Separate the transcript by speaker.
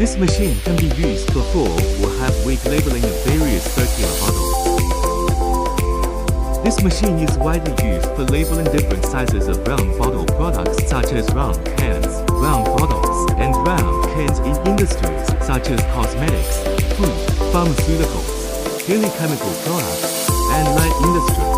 Speaker 1: This machine can be used for full or half-weight labeling of various circular bottles. This machine is widely used for labeling different sizes of round bottle products such as round cans, round bottles, and round cans in industries such as cosmetics, food, pharmaceuticals, daily chemical products, and light industry.